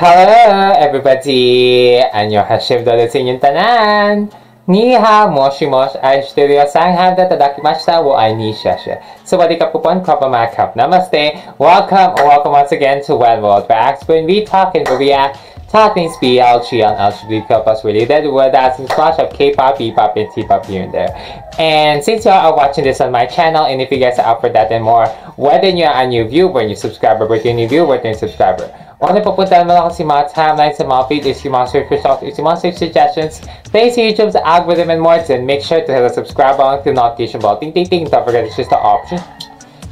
Hello everybody! 안녕하세요 ulit sa inyong tanan! Niha, moshi mosh, ay studio sang hamda tadakimashita wo ai ni shasha. Sawadi ka pupon, kapa makap. Namaste! Welcome or welcome once again to One World Facts when we talk and we react Toppings BLG on LGBT plus related with that splash of K-pop, E-pop, and T-pop here and there. And since y'all are watching this on my channel, and if you guys are up for that and more, whether you're a new viewer, new subscriber, whether you're a new viewer, new subscriber, o ano papuntahan mo lang kasi mga timeline sa mga feed is yung mga search results, is yung mga search suggestions, thanks to YouTube's algorithm and more, then make sure to hit the subscribe button, the notification bell, ting ting ting, don't forget it's just an option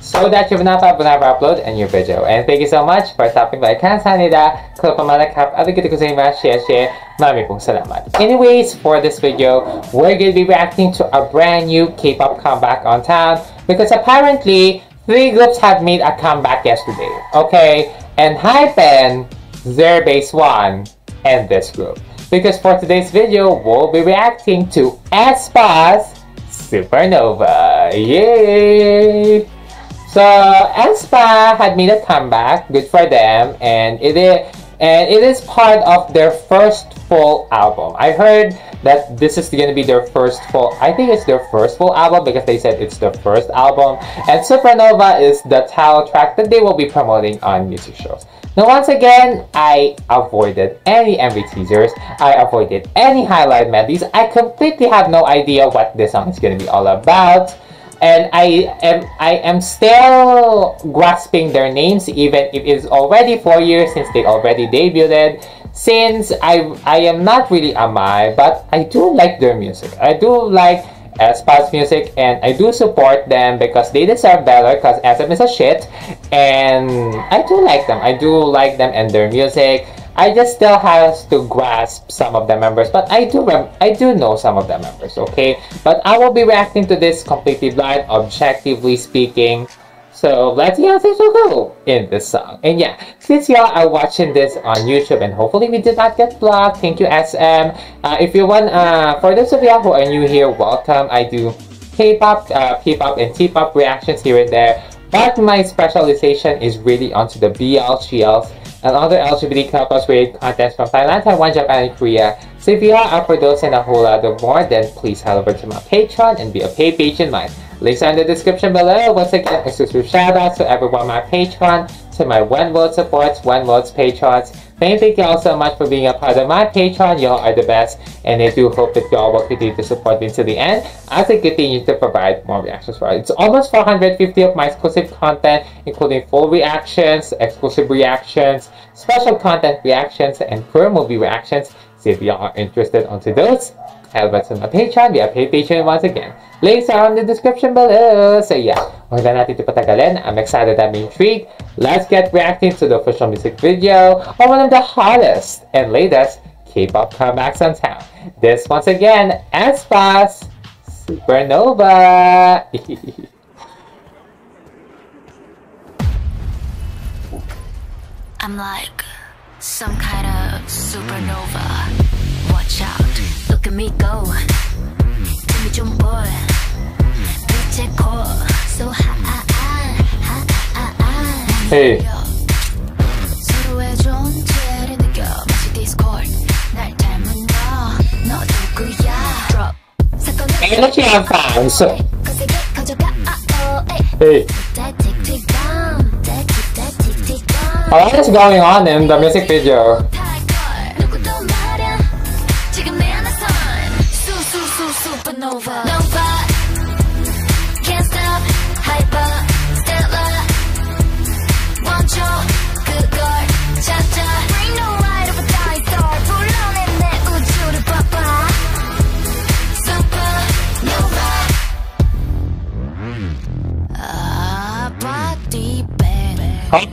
so that you will not have whenever I upload a new video. And thank you so much for stopping by. Kansanida, klip pamalakap, abigito ko sa inyo, share, share. Mami pong salamat. Anyways, for this video, we're to be reacting to a brand new K-pop comeback on town because apparently, three groups have made a comeback yesterday. Okay? And Hypen, their base one, and this group. Because for today's video, we'll be reacting to aespa's Supernova. Yay! So aespa had made a comeback, good for them, and it is and it is part of their first full album. I heard that this is going to be their first full. I think it's their first full album because they said it's their first album, and Supernova is the title track that they will be promoting on music shows. Now, once again, I avoided any MV teasers. I avoided any highlight melodies. I completely have no idea what this song is going to be all about and I am I am still grasping their names even if it's already four years since they already debuted. Since I I am not really a MY, but I do like their music. I do like aespa's music and I do support them because they deserve better because SM is a shit and I do like them. I do like them and their music. I just still has to grasp some of the members, but I do I do know some of the members, okay? But I will be reacting to this completely blind, objectively speaking. So let's see how things will go in this song. And yeah, since y'all are watching this on YouTube and hopefully we did not get blocked, thank you SM. Uh, if you want, uh, for those of y'all who are new here, welcome. I do K-pop, uh, P-pop, and T-pop reactions here and there. But my specialization is really onto the BLGLs and other LGBT couples related contents from Thailand, Taiwan, Japan, and Korea. So if you are up for those and a whole lot of more, then please head over to my Patreon and be a paid patron mine. Links are in the description below. Once again, exclusive shoutouts to everyone on my Patreon, to my One World supports, One World's patrons. Thank you all so much for being a part of my Patreon. Y'all are the best, and I do hope that y'all will continue to support me to the end as I continue to provide more reactions for it. It's almost 450 of my exclusive content, including full reactions, exclusive reactions, special content reactions, and per movie reactions. So if y'all are interested onto those, head over to my Patreon. We are Patreon once again. Links are in the description below. So yeah, huwag na natin ito patagalin. I'm excited, I'm intrigued. Let's get reacting to the official music video of one of the hottest and latest K-pop comebacks on town. This once again, aespa's Supernova. I'm like some kind of supernova. Watch out, Look at me go. Give me jump boy. Bitch, call. So high. Hey. Hey, look at your fans. Hey. What is going on in the music video? Make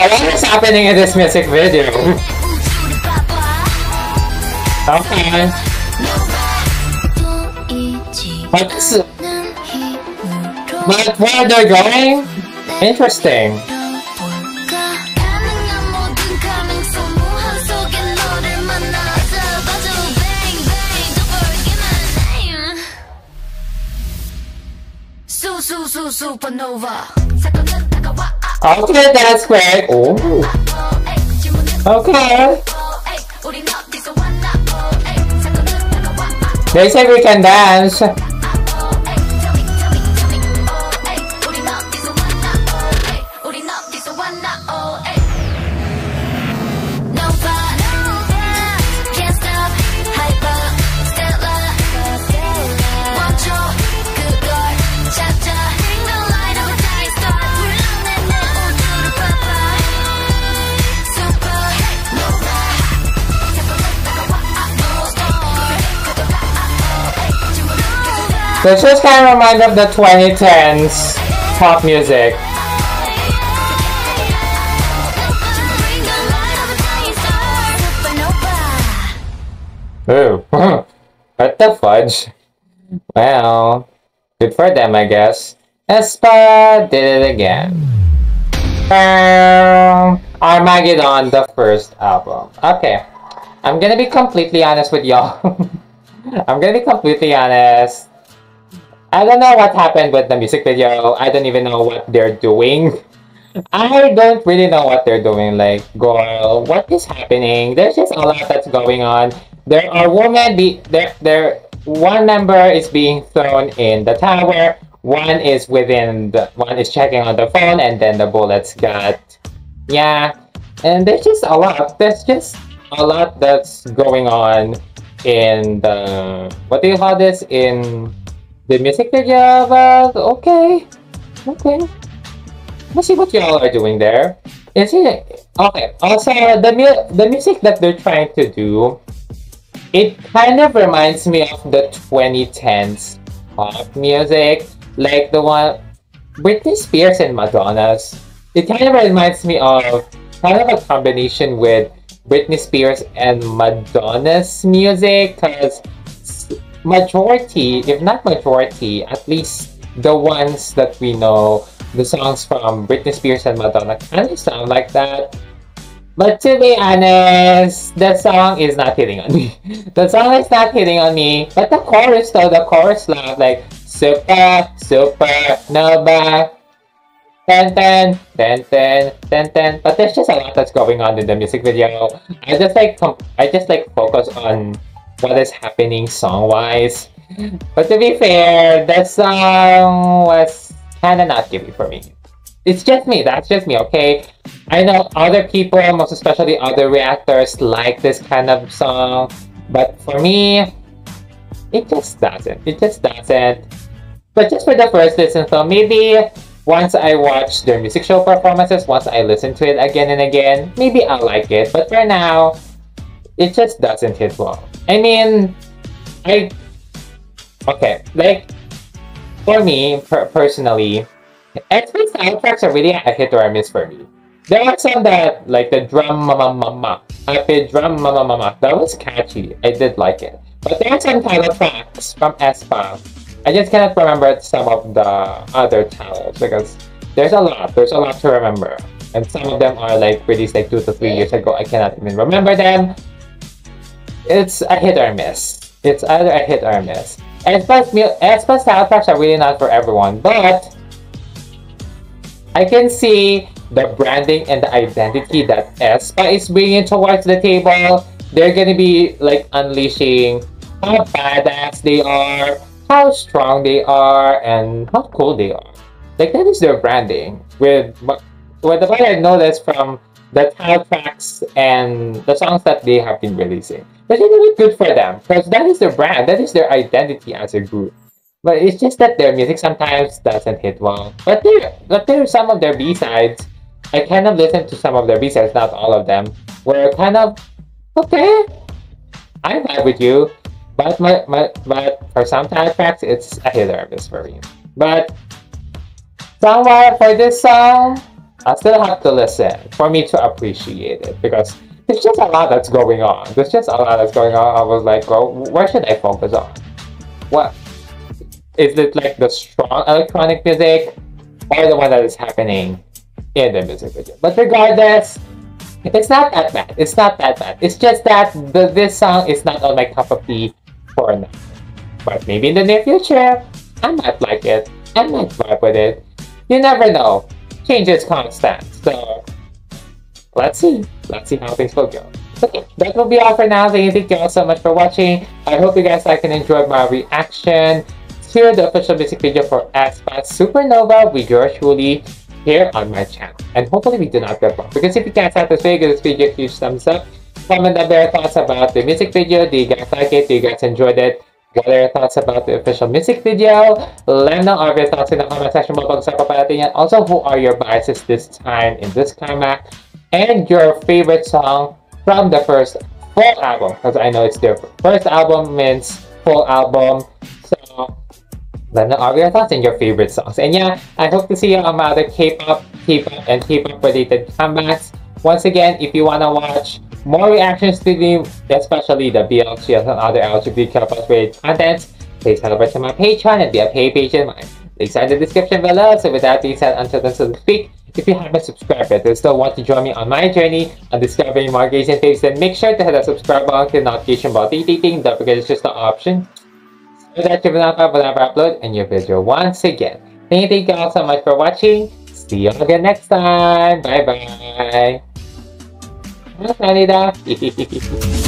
What is happening in this music video? okay. What is... But where they're going? Interesting. Supernova. Okay, that's great. Oh. Okay. They say we can dance. This just kind of reminds of the 2010s pop music. Ooh. what the fudge? Well, good for them, I guess. aespa did it again. Armageddon, the first album. Okay, I'm gonna be completely honest with y'all. I'm gonna be completely honest. I don't know what happened with the music video. I don't even know what they're doing. I don't really know what they're doing. Like, girl, what is happening? There's just a lot that's going on. There are women be there there one member is being thrown in the tower, one is within the one is checking on the phone and then the bullets got yeah. And there's just a lot. There's just a lot that's going on in the what do you call this? In the music video, but okay. Okay. Let's see what y'all are doing there. Is it okay? Also, the mu the music that they're trying to do it kind of reminds me of the 2010s pop music, like the one Britney Spears and Madonna's. It kind of reminds me of kind of a combination with Britney Spears and Madonna's music, because majority, if not majority, at least the ones that we know, the songs from Britney Spears and Madonna kind of sound like that. But to be honest, the song is not hitting on me. the song is not hitting on me. But the chorus though, the chorus love like super, super, no nova, ten ten, ten ten, ten ten. But there's just a lot that's going on in the music video. I just like I just like focus on what is happening song wise. But to be fair, the song was kinda not giving for me. It's just me, that's just me, okay? I know other people, most especially other reactors, like this kind of song, but for me, it just doesn't. It just doesn't. But just for the first listen, so maybe once I watch their music show performances, once I listen to it again and again, maybe I'll like it. But for now, it just doesn't hit well. I mean, I okay, like for me per personally, aespa soundtracks are really a hit or a miss for me. There are some that, like the drum mama mama, happy drum mama mama, that was catchy. I did like it. But there are some title tracks from aespa. I just cannot remember some of the other titles because there's a lot. There's a lot to remember. And some of them are like released like two to three years ago. I cannot even remember them. It's a hit or miss. It's either a hit or a miss. aespa's, aespa soundtracks are really not for everyone, but I can see the branding and the identity that aespa is bringing towards the table. They're gonna be like unleashing how badass they are, how strong they are, and how cool they are. Like that is their branding. With what I noticed from the title tracks and the songs that they have been releasing. But really good for them because that is their brand, that is their identity as a group. But it's just that their music sometimes doesn't hit well. But there, but there are some of their B sides. I kind of listened to some of their B sides, not all of them. Were kind of okay. I vibe with you, but my, my but for some title tracks, it's a hit or miss for me. But somewhat for this song, I still have to listen for me to appreciate it because there's just a lot that's going on. There's just a lot that's going on. I was like, well, where should I focus on? What is it like the strong electronic music or the one that is happening in the music video? But regardless, it's not that bad. It's not that bad. It's just that the, this song is not on my cup of tea for now. But maybe in the near future, I might like it. I might vibe with it. You never know. Change is constant. So let's see. Let's see how things will go. Okay, that will be all for now. Thank you all so much for watching. I hope you guys like and enjoyed my reaction to the official music video for aespa Supernova with yours truly here on my channel. And hopefully we do not get wrong. Because if you guys like this video, give this video a huge thumbs up. Comment down your thoughts about the music video. Do you guys like it? Do you guys enjoyed it? What are your thoughts about the official music video? Let me know all your thoughts in the comment section below. Also, who are your biases this time in this climax? And your favorite song from the first full album. Because I know it's different. First album means full album. So, let me know all your thoughts and your favorite songs. And yeah, I hope to see you on my other K-pop, K-pop, and K-pop related comebacks. Once again, if you want to watch more reactions to the, especially the BLG and other LGBTQ related contents, please head over to my Patreon and be a paid patron of. Links are in the description below. So with that being said, until then, so to speak, if you haven't subscribed yet and still want to join me on my journey on discovering more gays and faves, then make sure to hit that subscribe button, the notification bell, ding ding ding. Don't forget it's just an option. So that you will not whenever I upload a new video once again. Thank you all so much for watching. See you again next time. Bye bye. Canada.